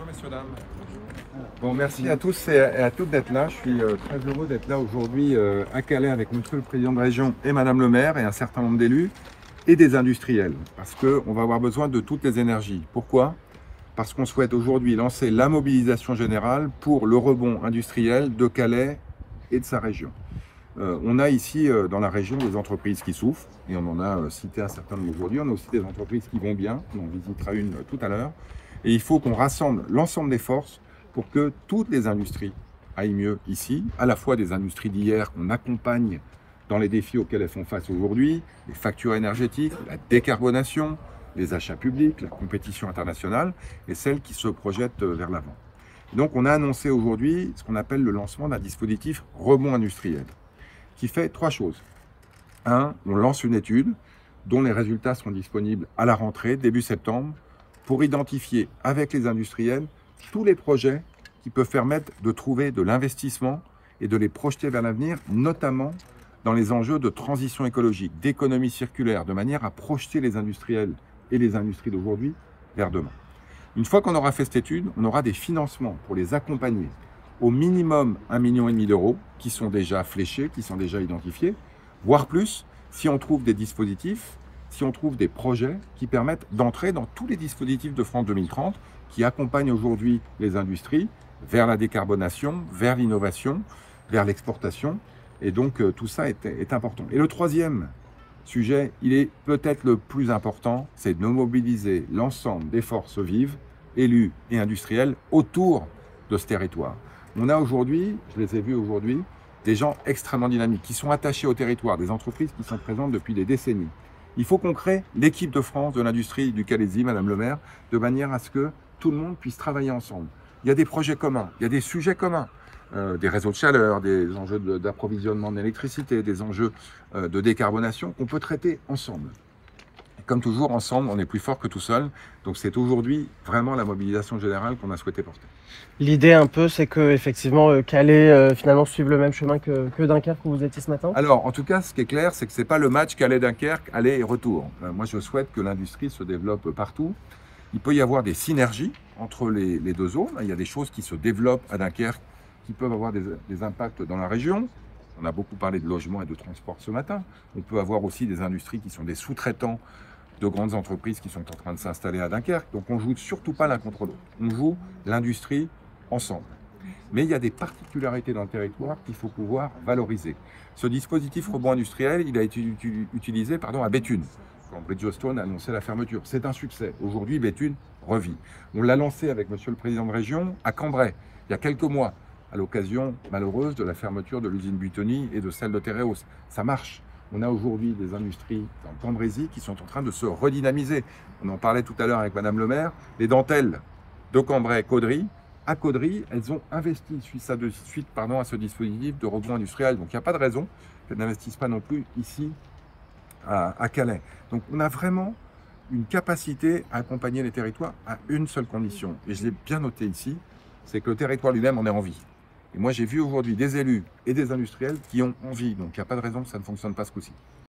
Bonjour messieurs, dames. Bon, merci à tous et à toutes d'être là. Je suis euh, très heureux d'être là aujourd'hui euh, à Calais avec monsieur le président de région et madame le maire et un certain nombre d'élus et des industriels parce qu'on va avoir besoin de toutes les énergies. Pourquoi? Parce qu'on souhaite aujourd'hui lancer la mobilisation générale pour le rebond industriel de Calais et de sa région. Euh, on a ici dans la région des entreprises qui souffrent et on en a cité un certain nombre aujourd'hui. On a aussi des entreprises qui vont bien, on en visitera une tout à l'heure. Et il faut qu'on rassemble l'ensemble des forces pour que toutes les industries aillent mieux ici, à la fois des industries d'hier qu'on accompagne dans les défis auxquels elles font face aujourd'hui, les factures énergétiques, la décarbonation, les achats publics, la compétition internationale, et celles qui se projettent vers l'avant. Donc on a annoncé aujourd'hui ce qu'on appelle le lancement d'un dispositif rebond industriel, qui fait trois choses. Un, on lance une étude dont les résultats seront disponibles à la rentrée, début septembre, pour identifier avec les industriels tous les projets qui peuvent permettre de trouver de l'investissement et de les projeter vers l'avenir, notamment dans les enjeux de transition écologique, d'économie circulaire, de manière à projeter les industriels et les industries d'aujourd'hui vers demain. Une fois qu'on aura fait cette étude, on aura des financements pour les accompagner. Au minimum 1,5 million d'euros qui sont déjà fléchés, qui sont déjà identifiés, voire plus si on trouve des dispositifs si on trouve des projets qui permettent d'entrer dans tous les dispositifs de France 2030 qui accompagnent aujourd'hui les industries vers la décarbonation, vers l'innovation, vers l'exportation. Et donc euh, tout ça est, est, important. Et le troisième sujet, il est peut-être le plus important, c'est de mobiliser l'ensemble des forces vives, élues et industrielles autour de ce territoire. On a aujourd'hui, je les ai vus aujourd'hui, des gens extrêmement dynamiques, qui sont attachés au territoire, des entreprises qui sont présentes depuis des décennies, il faut qu'on crée l'équipe de France de l'industrie du Calaisie, Madame le maire, de manière à ce que tout le monde puisse travailler ensemble. Il y a des projets communs, il y a des sujets communs. Euh, des réseaux de chaleur, des enjeux d'approvisionnement d'électricité, des enjeux euh, de décarbonation qu'on peut traiter ensemble. Comme toujours, ensemble, on est plus fort que tout seul. Donc c'est aujourd'hui vraiment la mobilisation générale qu'on a souhaité porter. L'idée un peu, c'est que effectivement euh, Calais finalement suive le même chemin que, que, Dunkerque où vous étiez ce matin? Alors en tout cas, ce qui est clair, c'est que c'est pas le match Calais-Dunkerque, aller et retour. moi, je souhaite que l'industrie se développe partout. Il peut y avoir des synergies entre les, les deux zones. Il y a des choses qui se développent à Dunkerque qui peuvent avoir des, des, impacts dans la région. On a beaucoup parlé de logement et de transport ce matin. On peut avoir aussi des industries qui sont des sous-traitants de grandes entreprises qui sont en train de s'installer à Dunkerque. Donc on joue surtout pas l'un contre l'autre. On joue l'industrie ensemble. Mais il y a des particularités dans le territoire qu'il faut pouvoir valoriser. Ce dispositif rebond industriel, il a été utilisé pardon, à Béthune, quand Bridgestone a annoncé la fermeture. C'est un succès. Aujourd'hui, Béthune revit. On l'a lancé avec Monsieur le Président de Région à Cambrai, il y a quelques mois à l'occasion malheureuse de la fermeture de l'usine Butoni et de celle de Tereos. Ça marche. On a aujourd'hui des industries dans Cambrésis qui sont en train de se redynamiser. On en parlait tout à l'heure avec Madame le maire. Les dentelles de Cambrai, Caudry, à Caudry, elles ont investi suite à, ce dispositif de rebond industriel. Donc il n'y a pas de raison qu'elles n'investissent pas non plus ici à, à Calais. Donc on a vraiment une capacité à accompagner les territoires à une seule condition. Et je l'ai bien noté ici, c'est que le territoire lui-même en ait envie. Et moi, j'ai vu aujourd'hui des élus et des industriels qui ont envie. Donc, il n'y a pas de raison que ça ne fonctionne pas ce coup-ci.